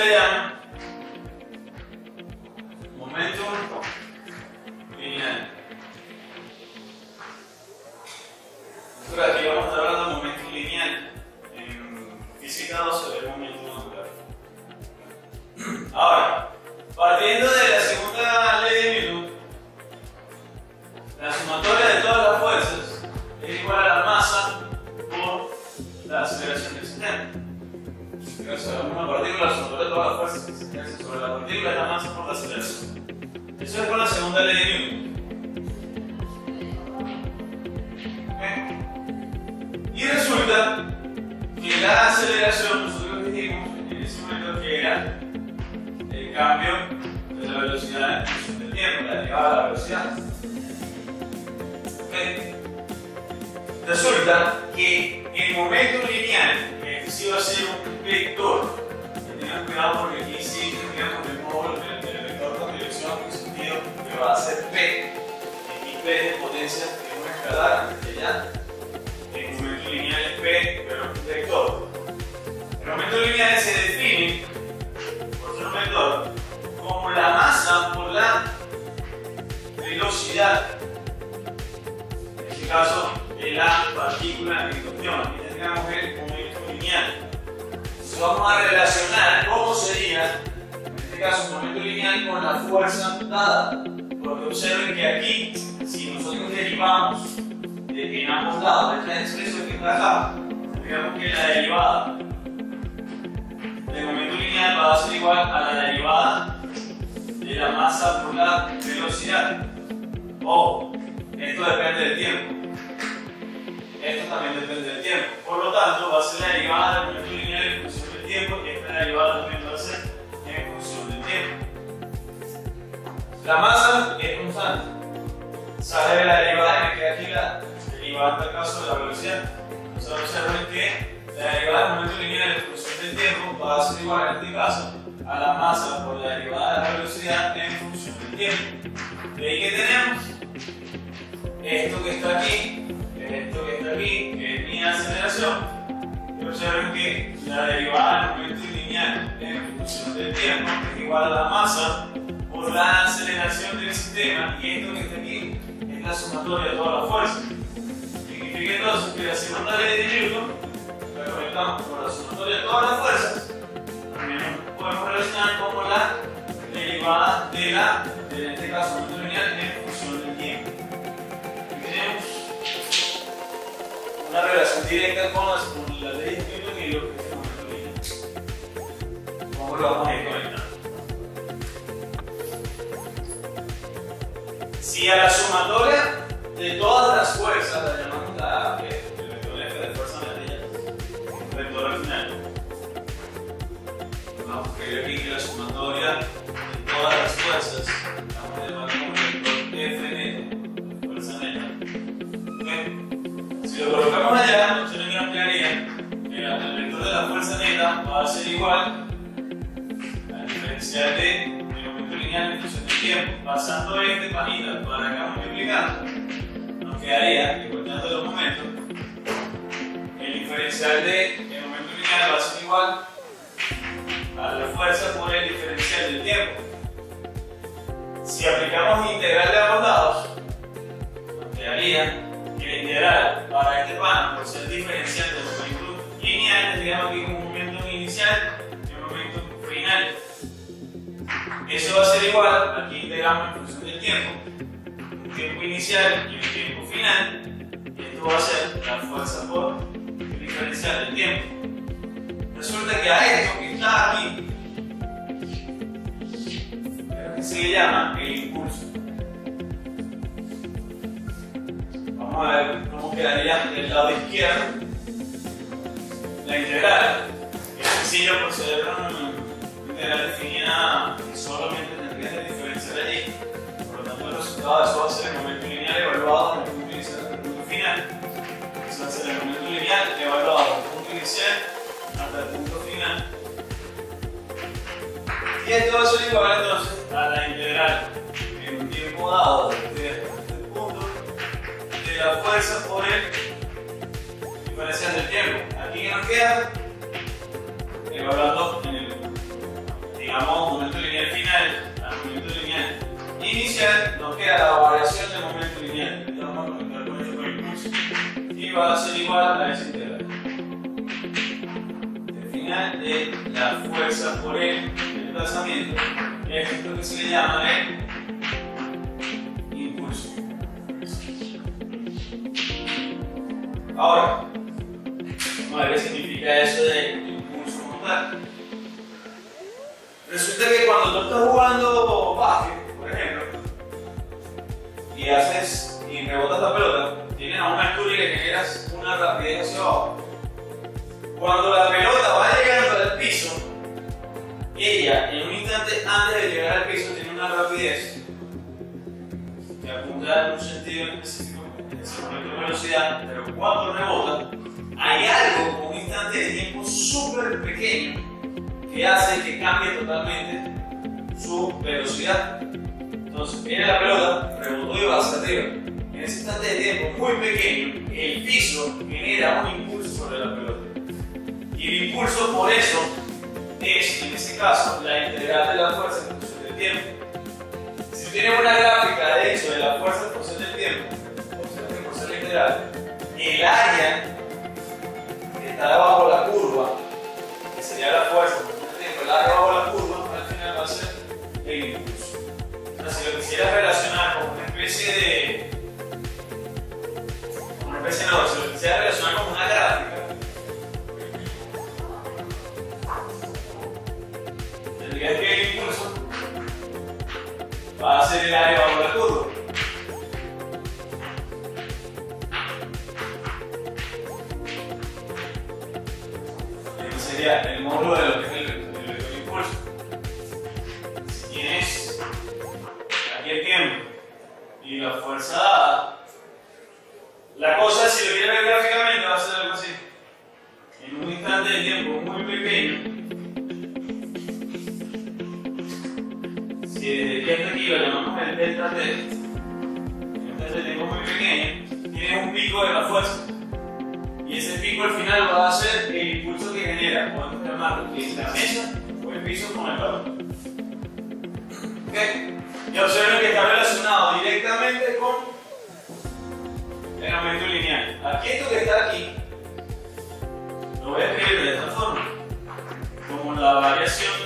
Isaiah en que era el cambio de la velocidad en del tiempo, la derivada de la velocidad. Resulta que el momento lineal, que sí va a ser un vector, tengan cuidado porque aquí sí tendríamos el módulo del vector con dirección en sentido que va a ser P, y P de potencia que es un escalar, que ya el momento lineal es P, pero es un vector. El momento lineal se velocidad, en este caso, de la partícula en cuestión. Aquí tendríamos el momento lineal. Entonces vamos a relacionar cómo sería, en este caso, un momento lineal con la fuerza dada. Porque observen que aquí, si nosotros derivamos de, en ambos lados de esta expresión que está acá, digamos que la derivada del momento lineal va a ser igual a la derivada de la masa por la velocidad. Ojo, esto depende del tiempo. Esto también depende del tiempo. Por lo tanto, va a ser la derivada del momento lineal en función del tiempo y esta derivada también va a ser en función del tiempo. La masa es constante. Sale de la derivada y me queda aquí la derivada en el caso de la velocidad. Entonces observen que la derivada del momento lineal en función del tiempo va a ser igual en este caso a la masa por la derivada de la velocidad en función del tiempo. De ahí que tenemos esto que está aquí, esto que está aquí, es mi aceleración. Y observen que la derivada del momento lineal en función del tiempo es igual a la masa por la aceleración del sistema y esto que está aquí es la sumatoria de todas las fuerzas. Significa entonces que la segunda ley de Newton la conectamos con la sumatoria de todas las fuerzas, también podemos relacionar como la derivada de la, en este caso, lineal una relación directa con, las, con la ley de Newton y lo que es el lineal. ¿Cómo lo vamos a ir conectando? Si a la sumatoria de todas las fuerzas la llamamos la A, que es el vector F de fuerza material, un vector al final. Vamos a escribir aquí que la sumatoria de todas las fuerzas va a ser igual al diferencial de el momento lineal en función del tiempo. Pasando este panita para acá multiplicando, nos quedaría, igualando los momentos, el diferencial de el momento lineal va a ser igual a la fuerza por el diferencial del tiempo. Si aplicamos integral de ambos lados, nos quedaría que la integral para este pan, por ser diferencial del momento lineal, tendríamos aquí un inicial y un momento final. Eso va a ser igual, aquí integramos en función del tiempo, un tiempo inicial y un tiempo final, y esto va a ser la fuerza por el diferencial del tiempo. Resulta que a esto que está aquí, que se llama el impulso. Vamos a ver cómo quedaría del lado izquierdo la integral. Sencillo por ser una integral definida que solamente tendría que diferenciar allí. Por lo tanto, el resultado de eso va a ser el momento lineal evaluado en el punto inicial hasta el punto final. Eso va a ser el momento lineal evaluado desde el punto inicial hasta el punto final. Y esto va a ser igual entonces a la integral en un tiempo dado desde este punto de la fuerza por el diferencial del tiempo. Aquí nos queda en el, digamos, momento lineal final al momento lineal inicial, nos queda la variación del momento lineal. Ya vamos a conectar con impulso. Y va a ser igual a ese integral. El final de la fuerza por el desplazamiento es lo que se le llama el impulso. Ahora, vamos qué significa eso de Que cuando tú estás jugando básquet, por ejemplo, y haces y rebotas la pelota, tienes a una altura y le generas una rapidez hacia abajo. Cuando la pelota va llegando al piso, ella en un instante antes de llegar al piso tiene una rapidez que apunta en un sentido específico, en velocidad, pero cuando rebota, hay algo como un instante de tiempo súper pequeño que hace que cambie totalmente su velocidad. Entonces, viene la pelota, rebotó y va hacia arriba. En ese instante de tiempo muy pequeño, el piso genera un impulso sobre la pelota. Y el impulso, por eso, es, en ese caso, la integral de la fuerza en función del tiempo. Si tú tienes una gráfica, de hecho, de la fuerza en función del tiempo, por ser la integral, el área que está debajo de la curva, que sería la fuerza bajo la curva, al final va a ser el impulso. Ahora, si lo quisiera relacionar con una especie de. Una especie de no, si lo quisiera relacionar con una gráfica, tendría que el impulso va a ser el área la fuerza la cosa, si lo quieres ver gráficamente, va a ser algo así. En un instante de tiempo muy pequeño, si desde aquí hasta aquí lo llamamos el delta T, en un instante de tiempo muy pequeño, tienes un pico de la fuerza. Y ese pico al final va a ser el impulso que genera, podemos llamarlo, que es la mesa el piso con el balón. ¿Okay? Y observen que está relacionado con el aumento lineal. Aquí esto que está aquí, lo voy a escribir de esta forma, como la variación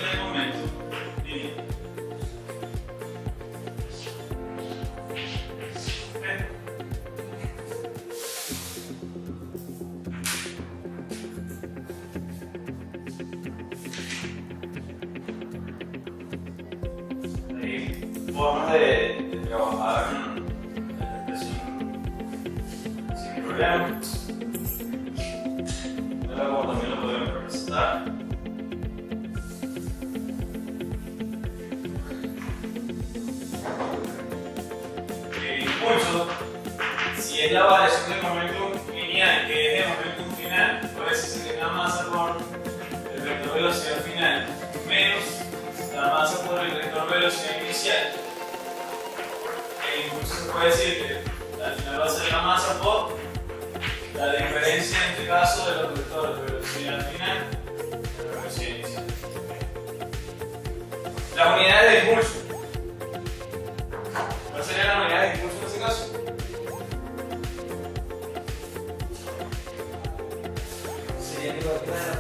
El impulso, si es la variación del momento lineal, que es el momento final, puede decirse que es la masa por el vector velocidad final, menos la masa por el vector velocidad inicial. El impulso se puede decir que al final va a ser la masa por la diferencia en este caso de los vectores de velocidad final y velocidad inicial. Las unidades de impulso. ¿Cuál sería la unidad de impulso en este caso? Sería igual que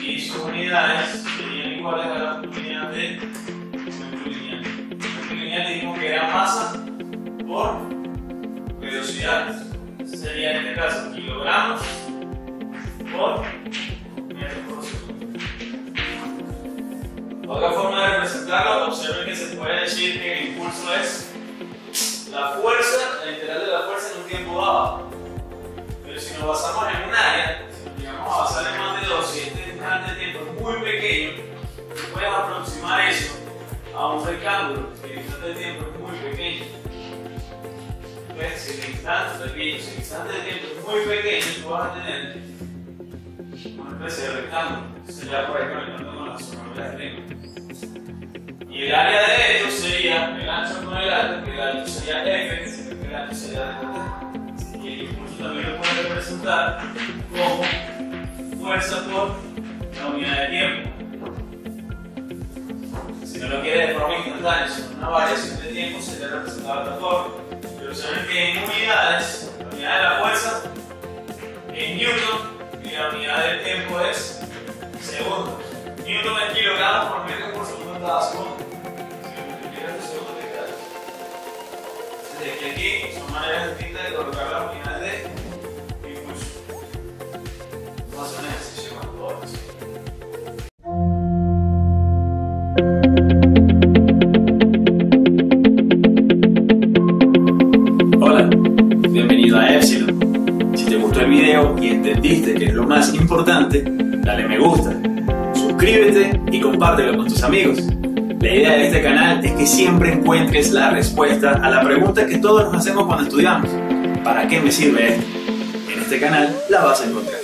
y sus unidades serían iguales a las unidades de momento lineal dijimos que era masa por velocidad. Sería en este caso kilogramos por metros por segundo. Otra forma de representarlo, observen que se puede decir que el impulso es la fuerza, la integral de la fuerza en un tiempo dado. Nos basamos en un área, llegamos a basar en más de 2, si este instante de tiempo es muy pequeño, puedes aproximar eso a un rectángulo, si el instante de tiempo es muy pequeño. Si el instante, repito, si el instante de tiempo es muy pequeño, tú vas a tener una especie de rectángulo. Sería por ahí conectando con la zona de Y el área de esto sería el ancho con el alto, que sería F, que el ancho sería T. Y el impulso también lo puede representar como fuerza por la unidad de tiempo. Si no lo quiere de forma instantánea, sino una variación de tiempo, sería representado de otra forma. Pero saben que en unidades, la unidad de la fuerza en Newton y la unidad del tiempo es segundos. Newton es kilogramos por metro por segundo cada segundo. De aquí son maneras distintas de colocar las unidades de impulso. Vamos a hacer un ejercicio con todo eso. Hola, bienvenido a Epsilon. Si te gustó el video y entendiste que es lo más importante, dale me gusta, suscríbete y compártelo con tus amigos. La idea de este canal es que siempre encuentres la respuesta a la pregunta que todos nos hacemos cuando estudiamos. ¿Para qué me sirve esto? En este canal la vas a encontrar.